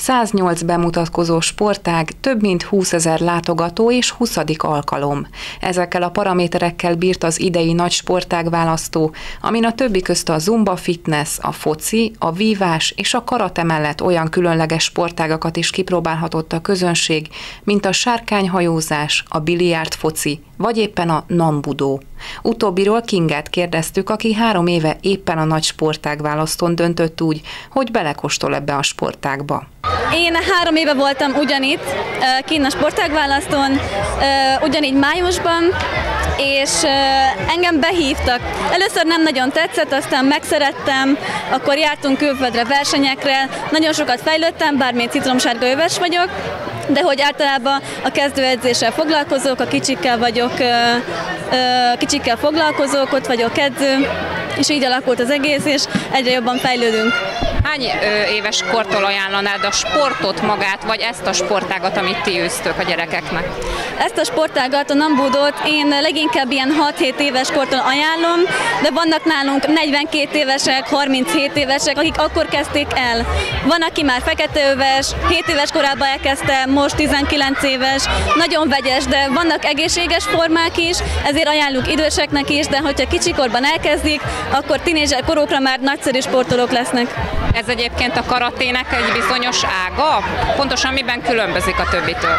108 bemutatkozó sportág, több mint 20 ezer látogató és 20. alkalom. Ezekkel a paraméterekkel bírt az idei nagy sportág választó, amin a többi közt a zumba fitness, a foci, a vívás és a karate mellett olyan különleges sportágakat is kipróbálhatott a közönség, mint a sárkányhajózás, a biliárd foci, vagy éppen a nambudó. Utóbbiról Kinget kérdeztük, aki három éve éppen a nagy sportág választón döntött úgy, hogy belekostol ebbe a sportágba. Én három éve voltam ugyanitt, kinn a sportágválasztón, ugyanígy májusban, és engem behívtak. Először nem nagyon tetszett, aztán megszerettem, akkor jártunk külföldre versenyekre, nagyon sokat fejlődtem, bármilyen citromsárga öves vagyok, de hogy általában a kezdőedzéssel foglalkozok, a kicsikkel vagyok, kicsikkel foglalkozok, ott vagyok edző, és így alakult az egész, és egyre jobban fejlődünk. Hány éves kortól ajánlanád a sportot magát, vagy ezt a sportágat, amit ti űztök a gyerekeknek? Ezt a sportágat, a nambudót én leginkább ilyen 6-7 éves kortól ajánlom, de vannak nálunk 42 évesek, 37 évesek, akik akkor kezdték el. Van, aki már feketeöves, 7 éves korában elkezdte, most 19 éves, nagyon vegyes, de vannak egészséges formák is, ezért ajánlunk időseknek is, de hogyha kicsikorban elkezdik, akkor tinédzser korokra már nagyszerű sportolók lesznek. Ez egyébként a karatének egy bizonyos ága? Pontosan miben különbözik a többitől?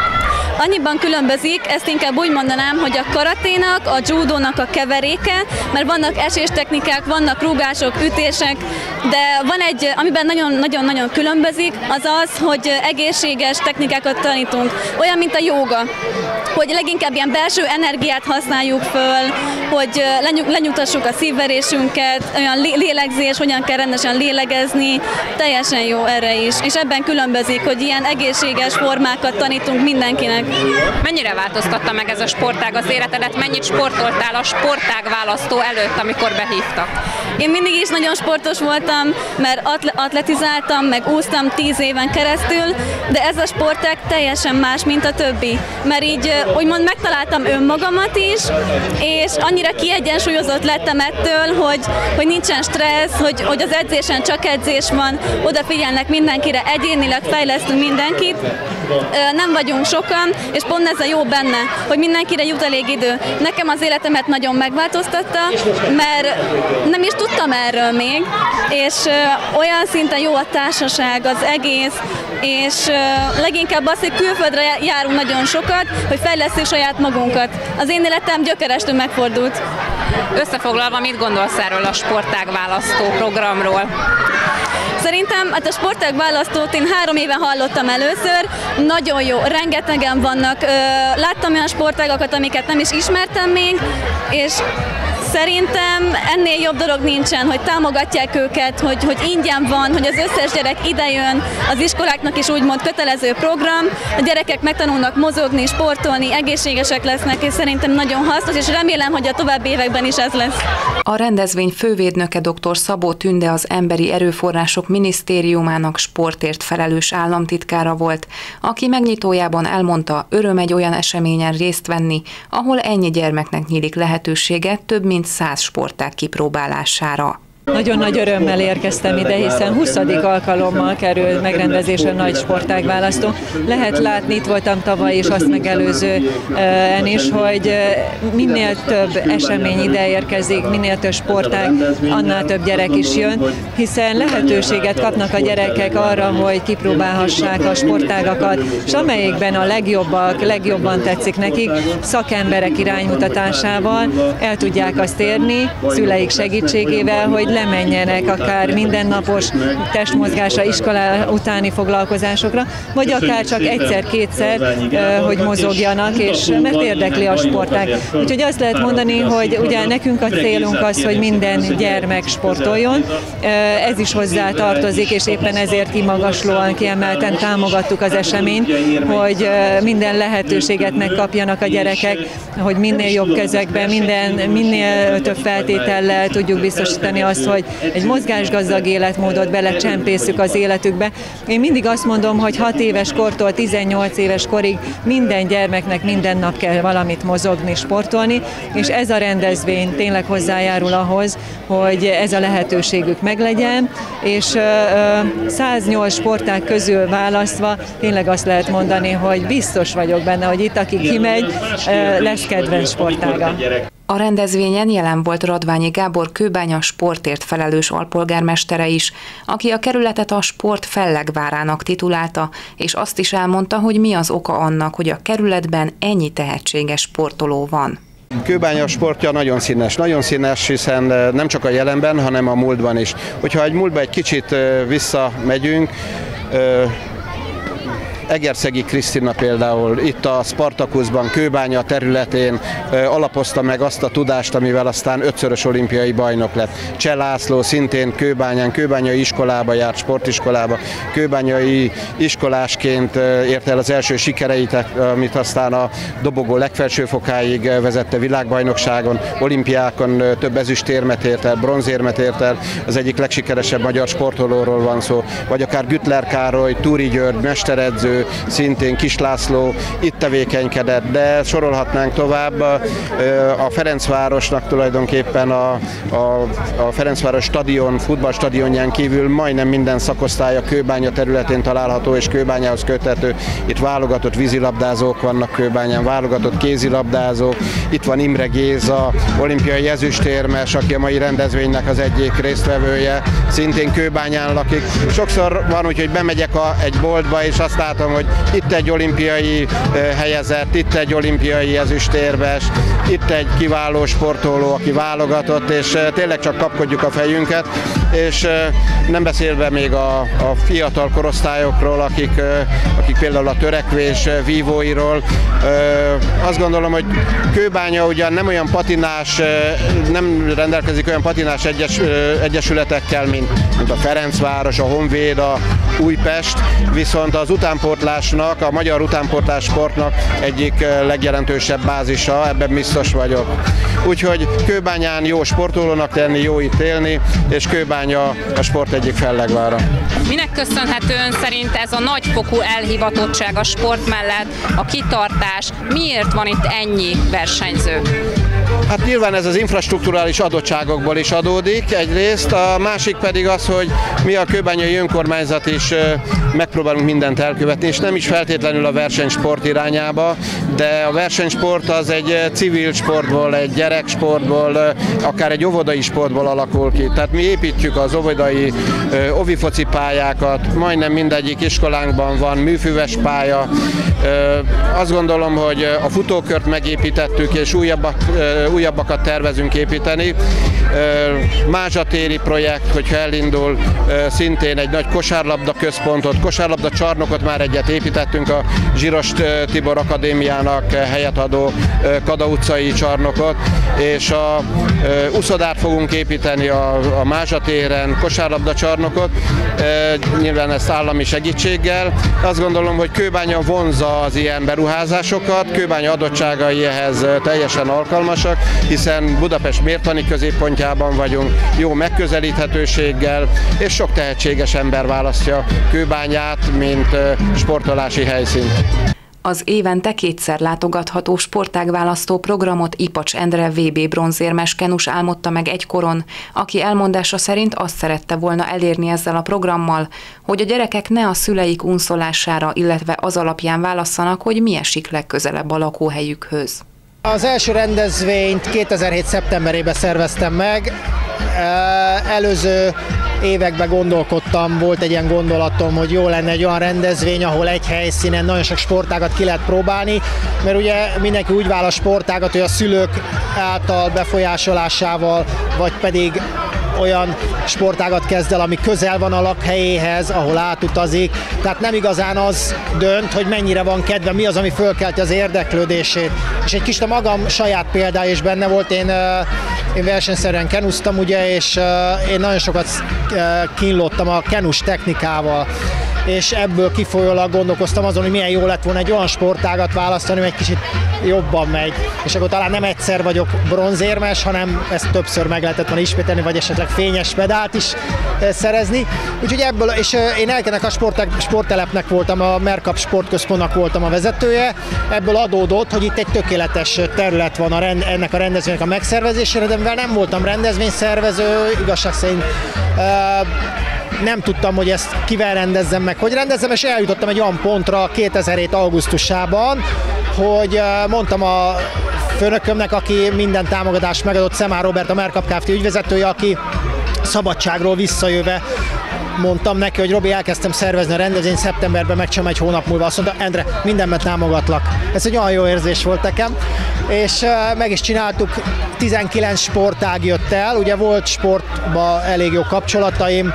Annyiban különbözik, ezt inkább úgy mondanám, hogy a karaténak, a judónak a keveréke, mert vannak eséstechnikák, vannak rúgások, ütések, de van egy, amiben nagyon-nagyon különbözik, az az, hogy egészséges technikákat tanítunk, olyan, mint a jóga, hogy leginkább ilyen belső energiát használjuk föl, hogy lenyugtassuk a szívverésünket, olyan lélegzés, hogyan kell rendesen lélegezni, teljesen jó erre is. És ebben különbözik, hogy ilyen egészséges formákat tanítunk mindenkinek. Mennyire változtatta meg ez a sportág az életedet? Mennyit sportoltál a sportág választó előtt, amikor behívtak? Én mindig is nagyon sportos voltam, mert atletizáltam, meg úsztam tíz éven keresztül, de ez a sportág teljesen más, mint a többi. Mert így úgymond megtaláltam önmagamat is, és annyira kiegyensúlyozott lettem ettől, hogy, hogy nincsen stressz, hogy, hogy az edzésen csak edzés van, odafigyelnek mindenkire, egyénileg fejlesztünk mindenkit, nem vagyunk sokan, és pont ez a jó benne, hogy mindenkire jut elég idő. Nekem az életemet nagyon megváltoztatta, mert nem is tudtam erről még, és olyan szinten jó a társaság, az egész, és leginkább az, hogy külföldre járunk nagyon sokat, hogy fejlesztünk saját magunkat. Az én életem gyökerestől megfordult. Összefoglalva, mit gondolsz erről a sportág választó programról? Szerintem hát a sportág választót én három éve hallottam először, nagyon jó, rengetegen vannak, láttam olyan sportágakat, amiket nem is ismertem még, és Szerintem ennél jobb dolog nincsen, hogy támogatják őket, hogy, hogy ingyen van, hogy az összes gyerek idejön, az iskoláknak is úgymond kötelező program, a gyerekek megtanulnak mozogni, sportolni, egészségesek lesznek, és szerintem nagyon hasznos, és remélem, hogy a további években is ez lesz. A rendezvény fővédnöke dr. Szabó Tünde az Emberi Erőforrások Minisztériumának sportért felelős államtitkára volt, aki megnyitójában elmondta, öröm egy olyan eseményen részt venni, ahol ennyi gyermeknek nyílik lehetősége több mint száz sportág kipróbálására. Nagyon nagy örömmel érkeztem ide, hiszen 20. alkalommal kerül megrendezésre nagy sportág választó. Lehet látni, itt voltam tavaly és azt megelőzően is, hogy minél több esemény ide érkezik, minél több sportág, annál több gyerek is jön, hiszen lehetőséget kapnak a gyerekek arra, hogy kipróbálhassák a sportágakat, és amelyikben a legjobbak, legjobban tetszik nekik, szakemberek iránymutatásával el tudják azt érni, szüleik segítségével, hogy lemenjenek akár mindennapos testmozgásra, iskola utáni foglalkozásokra, vagy akár csak egyszer-kétszer, hogy mozogjanak, és mert érdekli a sportág. Úgyhogy azt lehet mondani, hogy ugye nekünk a célunk az, hogy minden gyermek sportoljon, ez is hozzá tartozik, és éppen ezért kimagaslóan, kiemelten támogattuk az eseményt, hogy minden lehetőséget megkapjanak a gyerekek, hogy minél jobb kezekben, minden, minél több feltétellel tudjuk biztosítani azt, azt, hogy egy mozgásgazdag életmódot belecsempészük az életükbe. Én mindig azt mondom, hogy 6 éves kortól 18 éves korig minden gyermeknek minden nap kell valamit mozogni, sportolni, és ez a rendezvény tényleg hozzájárul ahhoz, hogy ez a lehetőségük meglegyen, és 108 sportág közül választva tényleg azt lehet mondani, hogy biztos vagyok benne, hogy itt, aki kimegy, lesz kedvenc sportága. A rendezvényen jelen volt Radványi Gábor kőbánya sportért felelős alpolgármestere is, aki a kerületet a sport fellegvárának titulálta, és azt is elmondta, hogy mi az oka annak, hogy a kerületben ennyi tehetséges sportoló van. Kőbánya sportja nagyon színes, nagyon színes, hiszen nem csak a jelenben, hanem a múltban is. Hogyha egy múltba egy kicsit visszamegyünk, Egerszegi Krisztina például itt a Spartakuszban, Kőbánya területén alapozta meg azt a tudást, amivel aztán ötszörös olimpiai bajnok lett. Cseh László szintén Kőbányán, Kőbányai iskolába járt, sportiskolába, Kőbányai iskolásként ért el az első sikereit, amit aztán a dobogó legfelső fokáig vezette világbajnokságon, olimpiákon több ezüstérmet ért el, bronzérmet ért el, az egyik legsikeresebb magyar sportolóról van szó, vagy akár Gütler Károly, Túri György, mesteredző, szintén Kis László itt tevékenykedett, de sorolhatnánk tovább. A Ferencvárosnak tulajdonképpen a, a, a Ferencváros stadion, futballstadionján kívül majdnem minden szakosztálya Kőbánya területén található és Kőbányához köthető. Itt válogatott vízilabdázók vannak Kőbányán, válogatott kézilabdázók. Itt van Imre Géza, olimpiai ezüstérmes, aki a mai rendezvénynek az egyik résztvevője, szintén Kőbányán lakik. Sokszor van úgy, hogy bemegyek a, egy boltba, és azt látom, hogy itt egy olimpiai helyezett, itt egy olimpiai ezüstérves, itt egy kiváló sportoló, aki válogatott, és tényleg csak kapkodjuk a fejünket, és nem beszélve még a, a fiatal korosztályokról, akik, akik például a törekvés vívóiról. Azt gondolom, hogy Kőbánya ugyan nem olyan patinás, nem rendelkezik olyan patinás egyes, egyesületekkel, mint, mint a Ferencváros, a Honvéd, a Újpest, viszont az utánpótlásnak, a magyar utánpótlás sportnak egyik legjelentősebb bázisa, ebben biztos vagyok. Úgyhogy Kőbányán jó sportolónak tenni, jó itt élni, és Kőbánya a sport egyik fellegvára. Minek köszönhető ön szerint ez a nagyfokú elhivatottság a sport mellett, a kitartás, miért van itt ennyi versenyző? Hát nyilván ez az infrastruktúrális adottságokból is adódik egyrészt, a másik pedig az, hogy mi a kőbányai önkormányzat is megpróbálunk mindent elkövetni, és nem is feltétlenül a versenysport irányába, de a versenysport az egy civil sportból, egy gyereksportból, akár egy óvodai sportból alakul ki. Tehát mi építjük az óvodai ovifoci pályákat, majdnem mindegyik iskolánkban van műfüves pálya. Azt gondolom, hogy a futókört megépítettük, és újabbat, újabbakat tervezünk építeni. Mázsatéri projekt, hogyha elindul, szintén egy nagy kosárlabda központot, kosárlabda csarnokot már egyet építettünk a Zsiros Tibor Akadémiának helyet adó Kada utcai csarnokot, és a uszodát fogunk építeni a, a Mázsatéren, kosárlabda csarnokot, nyilván ezt állami segítséggel. Azt gondolom, hogy Kőbánya vonza az ilyen beruházásokat, Kőbánya adottságai ehhez teljesen alkalmasak, hiszen Budapest mértani középpontjában vagyunk, jó megközelíthetőséggel, és sok tehetséges ember választja Kőbányát, mint sportolási helyszínt. Az évente kétszer látogatható sportágválasztó programot Ipacs Endre VB bronzérmes kenus álmodta meg egykoron, aki elmondása szerint azt szerette volna elérni ezzel a programmal, hogy a gyerekek ne a szüleik unszolására, illetve az alapján válasszanak, hogy mi esik legközelebb a lakóhelyükhöz. Az első rendezvényt 2007. szeptemberében szerveztem meg. Előző években gondolkodtam, volt egy ilyen gondolatom, hogy jó lenne egy olyan rendezvény, ahol egy helyszínen nagyon sok sportágat ki lehet próbálni, mert ugye mindenki úgy választ sportágat, hogy a szülők által befolyásolásával, vagy pedig olyan sportágat kezd el, ami közel van a lakhelyéhez, ahol átutazik. Tehát nem igazán az dönt, hogy mennyire van kedve, mi az, ami fölkelti az érdeklődését. És egy kis a magam saját példája is benne volt, én, én versenyszerűen kenuztam ugye, és én nagyon sokat kínlottam a kenus technikával és ebből kifolyólag gondolkoztam azon, hogy milyen jó lett volna egy olyan sportágat választani, hogy egy kicsit jobban megy. És akkor talán nem egyszer vagyok bronzérmes, hanem ezt többször meg lehetett volna ismételni, vagy esetleg fényes medált is szerezni. Úgyhogy ebből, és én elkenek a sporttelepnek voltam, a Merkap sportközpontnak voltam a vezetője, ebből adódott, hogy itt egy tökéletes terület van a rend, ennek a rendezvénynek a megszervezésére, de mivel nem voltam rendezvényszervező, igazság szerint nem tudtam, hogy ezt kivel rendezzem meg, hogy rendezzem, és eljutottam egy olyan pontra 2007. augusztusában, hogy mondtam a főnökömnek, aki minden támogatást megadott, Szemár Robert, a Merkap Kft. ügyvezetője, aki szabadságról visszajöve mondtam neki, hogy Robi, elkezdtem szervezni a rendezvényt, szeptemberben megcsinálom egy hónap múlva. Azt mondta, Endre, mindenben támogatlak. Ez egy olyan jó érzés volt nekem. És meg is csináltuk, 19 sportág jött el, ugye volt sportba elég jó kapcsolataim,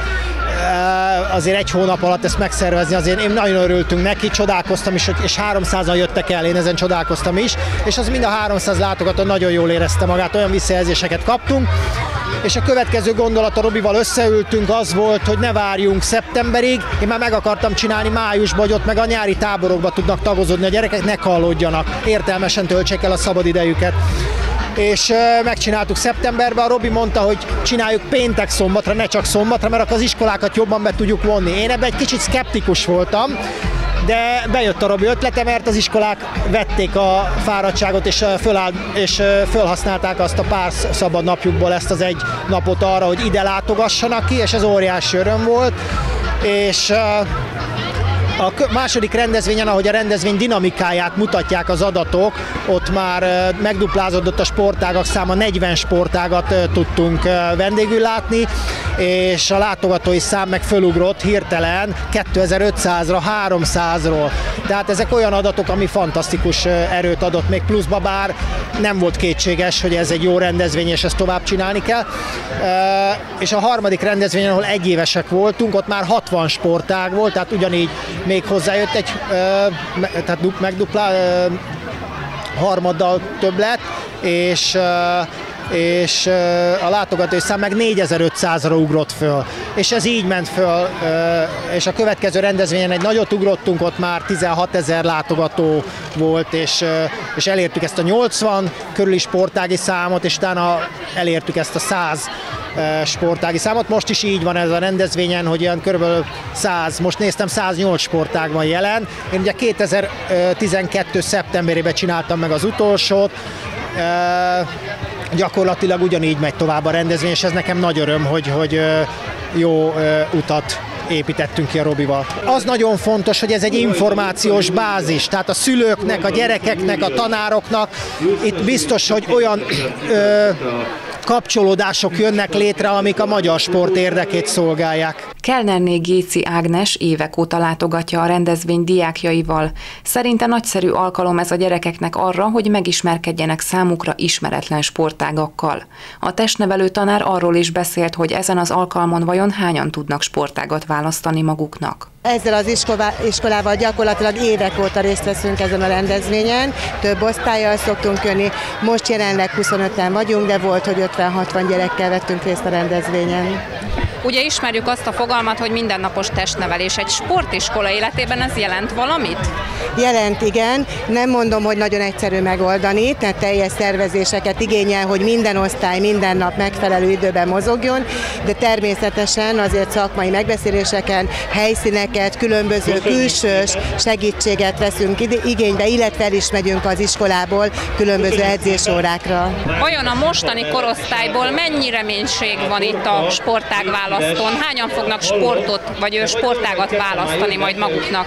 azért egy hónap alatt ezt megszervezni, azért én nagyon örültünk neki, csodálkoztam is, és 300-an jöttek el, én ezen csodálkoztam is, és az mind a 300 látogató nagyon jól érezte magát, olyan visszajelzéseket kaptunk, és a következő gondolat a Robival összeültünk az volt, hogy ne várjunk szeptemberig, én már meg akartam csinálni májusban, hogy ott meg a nyári táborokba tudnak tagozódni a gyerekek, ne kallódjanak, értelmesen töltsék el a szabadidejüket és megcsináltuk szeptemberben. A Robi mondta, hogy csináljuk péntek szombatra, ne csak szombatra, mert akkor az iskolákat jobban be tudjuk vonni. Én ebben egy kicsit skeptikus voltam, de bejött a Robi ötlete, mert az iskolák vették a fáradtságot, és, föláll, és fölhasználták azt a pár szabad napjukból ezt az egy napot arra, hogy ide látogassanak ki, és ez óriási öröm volt. És a második rendezvényen, ahogy a rendezvény dinamikáját mutatják az adatok, ott már megduplázódott a sportágak száma, 40 sportágat tudtunk vendégül látni, és a látogatói szám meg fölugrott hirtelen 2500-ra, 300-ról. Tehát ezek olyan adatok, ami fantasztikus erőt adott még pluszba, bár nem volt kétséges, hogy ez egy jó rendezvény, és ezt tovább csinálni kell. És a harmadik rendezvényen, ahol egyévesek voltunk, ott már 60 sportág volt, tehát ugyanígy még hozzájött egy, tehát megduplá, harmaddal több lett, és és a látogatói szám meg 4500-ra ugrott föl. És ez így ment föl, és a következő rendezvényen egy nagyot ugrottunk, ott már 16 ezer látogató volt, és, és elértük ezt a 80 körüli sportági számot, és utána elértük ezt a 100 sportági számot. Most is így van ez a rendezvényen, hogy olyan kb. 100, most néztem 108 sportág van jelen. Én ugye 2012. szeptemberében csináltam meg az utolsót, gyakorlatilag ugyanígy megy tovább a rendezvény, és ez nekem nagy öröm, hogy, hogy jó utat építettünk ki a Robival. Az nagyon fontos, hogy ez egy információs bázis, tehát a szülőknek, a gyerekeknek, a tanároknak itt biztos, hogy olyan ö, kapcsolódások jönnek létre, amik a magyar sport érdekét szolgálják. Kellnerné Géci Ágnes évek óta látogatja a rendezvény diákjaival. Szerinte nagyszerű alkalom ez a gyerekeknek arra, hogy megismerkedjenek számukra ismeretlen sportágakkal. A testnevelő tanár arról is beszélt, hogy ezen az alkalmon vajon hányan tudnak sportágat választani maguknak. Ezzel az iskolával gyakorlatilag évek óta részt veszünk ezen a rendezvényen, több osztályjal szoktunk jönni, most jelenleg 25-en vagyunk, de volt, hogy 50-60 gyerekkel vettünk részt a rendezvényen. Ugye ismerjük azt a fogalmat, hogy mindennapos testnevelés. Egy sportiskola életében ez jelent valamit? Jelent, igen. Nem mondom, hogy nagyon egyszerű megoldani, tehát teljes szervezéseket igényel, hogy minden osztály minden nap megfelelő időben mozogjon, de természetesen azért szakmai megbeszéléseken, helyszíneket, különböző külsős segítséget veszünk igénybe, illetve el is megyünk az iskolából különböző edzésórákra. Vajon a mostani korosztályból mennyi reménység van itt a sportág választón? Hányan fognak sportot vagy sportágat választani majd maguknak?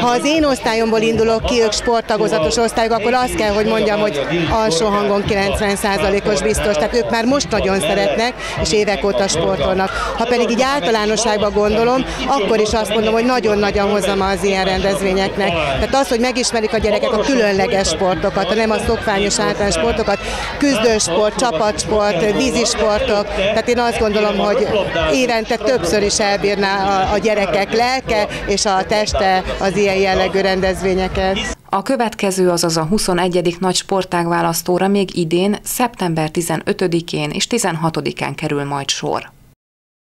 Ha az én osztályomból indulok ki, ők sporttagozatos osztályok, akkor azt kell, hogy mondjam, hogy alsó hangon 90%-os biztos, tehát ők már most nagyon szeretnek, és évek óta sportolnak. Ha pedig így általánosságban gondolom, akkor is azt mondom, hogy nagyon-nagyon hozom az ilyen rendezvényeknek. Tehát az, hogy megismerik a gyerekek a különleges sportokat, nem a szokványos általános sportokat, küzdősport, csapatsport, vízisportok, tehát én azt gondolom, hogy évente többször is elbírná a, a gyerekek lelke és a teste az ilyen jellegű rendezvényeket. A következő, azaz a 21. nagy sportág választóra még idén, szeptember 15-én és 16-án kerül majd sor.